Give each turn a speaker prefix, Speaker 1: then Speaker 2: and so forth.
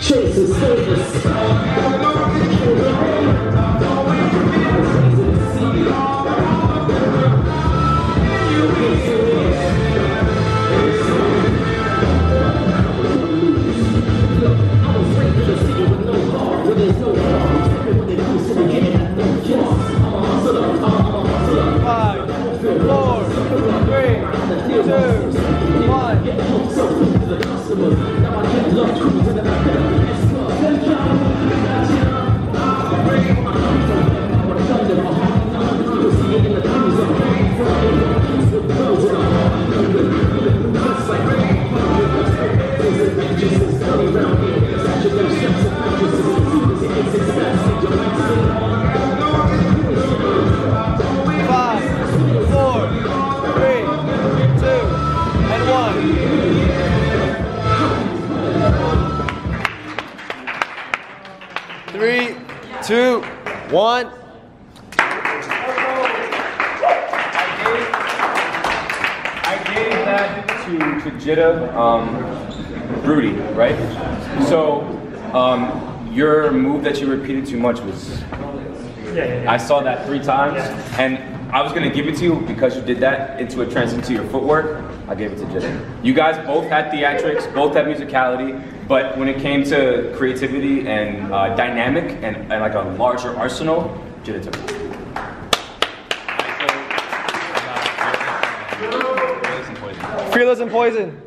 Speaker 1: Chase his service. two, one. to, to Jita um, Rudy, right? So um, your move that you repeated too much was.
Speaker 2: Yeah.
Speaker 1: I saw that three times, and I was gonna give it to you because you did that into a trance into your footwork. I gave it to Jita. You guys both had theatrics, both had musicality but when it came to creativity and uh, dynamic and, and like a larger arsenal, Jita took it.
Speaker 3: Fearless and Poison.